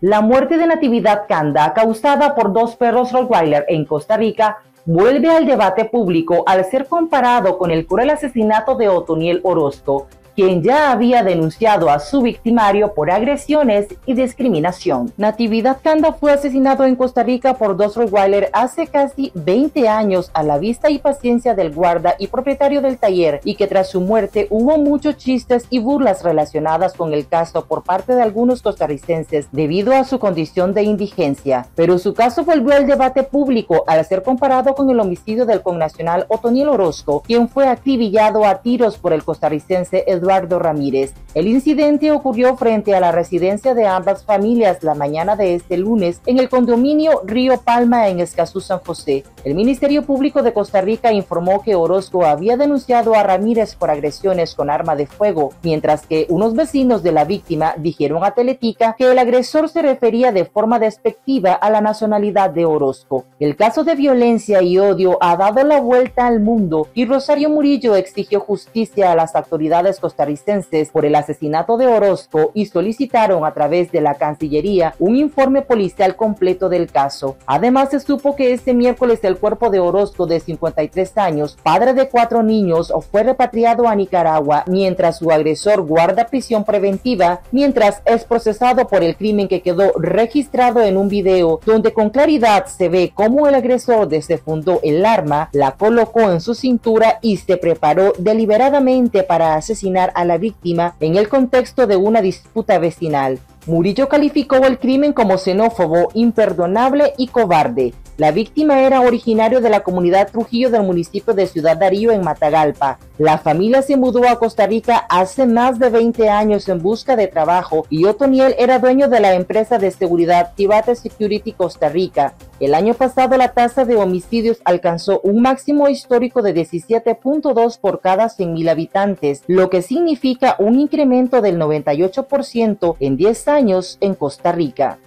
La muerte de Natividad Canda, causada por dos perros Rottweiler en Costa Rica, vuelve al debate público al ser comparado con el cruel asesinato de Otoniel Orozco, quien ya había denunciado a su victimario por agresiones y discriminación. Natividad Canda fue asesinado en Costa Rica por dos Rottweiler hace casi 20 años a la vista y paciencia del guarda y propietario del taller y que tras su muerte hubo muchos chistes y burlas relacionadas con el caso por parte de algunos costarricenses debido a su condición de indigencia. Pero su caso volvió al debate público al ser comparado con el homicidio del connacional Otoniel Orozco, quien fue acribillado a tiros por el costarricense Eduardo Eduardo Ramírez. El incidente ocurrió frente a la residencia de ambas familias la mañana de este lunes en el condominio Río Palma en Escazú, San José. El Ministerio Público de Costa Rica informó que Orozco había denunciado a Ramírez por agresiones con arma de fuego, mientras que unos vecinos de la víctima dijeron a Teletica que el agresor se refería de forma despectiva a la nacionalidad de Orozco. El caso de violencia y odio ha dado la vuelta al mundo y Rosario Murillo exigió justicia a las autoridades costarricenses por el asesinato de Orozco y solicitaron a través de la Cancillería un informe policial completo del caso. Además, se supo que este miércoles el cuerpo de Orozco de 53 años, padre de cuatro niños, fue repatriado a Nicaragua mientras su agresor guarda prisión preventiva mientras es procesado por el crimen que quedó registrado en un video donde con claridad se ve cómo el agresor desenfundó el arma, la colocó en su cintura y se preparó deliberadamente para a la víctima en el contexto de una disputa vecinal. Murillo calificó el crimen como xenófobo, imperdonable y cobarde. La víctima era originario de la comunidad Trujillo del municipio de Ciudad Darío en Matagalpa. La familia se mudó a Costa Rica hace más de 20 años en busca de trabajo y Otoniel era dueño de la empresa de seguridad Tibate Security Costa Rica. El año pasado la tasa de homicidios alcanzó un máximo histórico de 17.2 por cada 100.000 habitantes, lo que significa un incremento del 98% en 10 años en Costa Rica.